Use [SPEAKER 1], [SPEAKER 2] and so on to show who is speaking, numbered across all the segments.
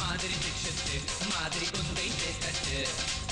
[SPEAKER 1] മാതിരി ദക്ഷത്ത് മാതിരി കൊന്തൈ തട്ട്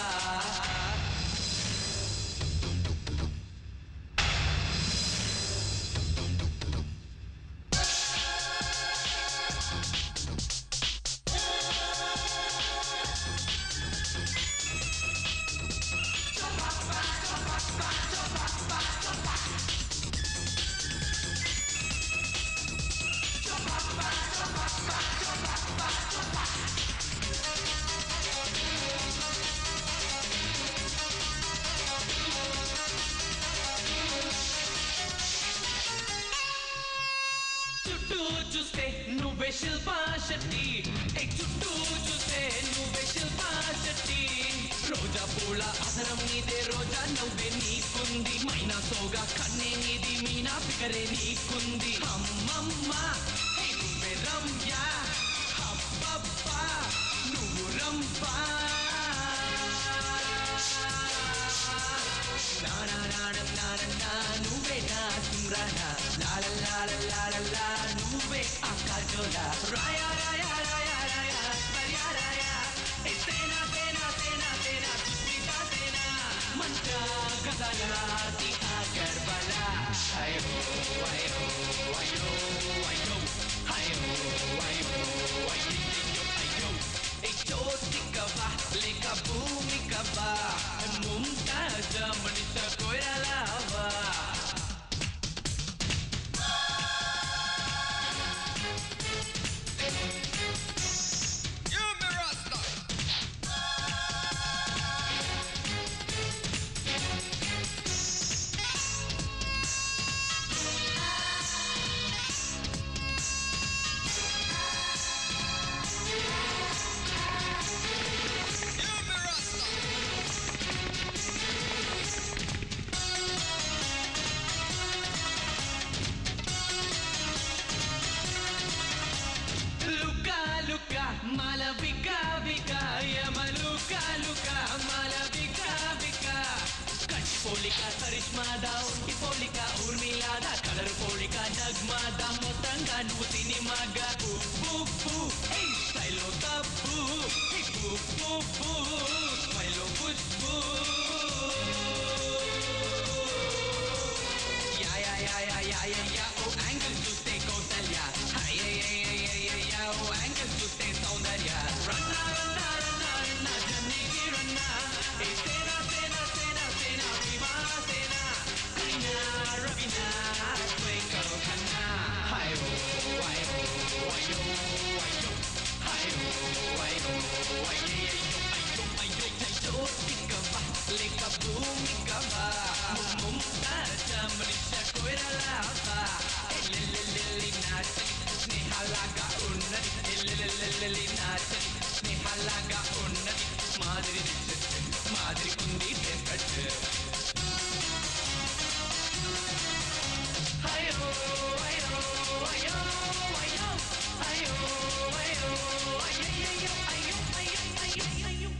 [SPEAKER 1] చుట్టూ చూస్తే నువ్వే శిల్పా శెట్టి. చుట్టూ చూస్తే నువ్వే శిల్పా శెట్టి. రోజా పూల అసరం నీదే రోజా నువ్వే నీకుంది. మైనా సోగా కన్నే నీది మీనా ఫిగరే నీకుంది. అమ్మమ్మ నువ్వే రమ్య. హబ్బబ్బా నువ్వు రంపా. నారాయణం నారన్నా నువ్వే నా సుమ్రానా లాల లాల లాల जोड़ा राया राया राया राया राया राया सेना सेना सेना सेना दूसरी का सेना मन का गजाला दिखा कर बला
[SPEAKER 2] आयो आयो आयो మల వికా వికా
[SPEAKER 1] యమలు కాలుక మల వికా. వికా కచ్ పోలిక కరిష్మాదా ఉట్టి పోలిక ఊర్మిలాదా కలర్ పోలిక జగ్మాదా మొత్తంగా నువ్వు సినిమాగా ఉప్పు స్టైల్లో తప్పు. ఉప్పు స్మైల్లో పుష్పు. యా యా యా యా యా ఓ యాంగిల్ చూస్తే కో ಸೌಂದರ್ಯ ಅಯ್ಯಯ್ಯಯ್ಯಯ್ಯಯ್ಯ ಅಂಗಸ್ತು ಸೌಂದರ್ಯ கட்டு நீ மல்லாங்க உன்ன மாதிரி மாதிரி குந்தி கட்டு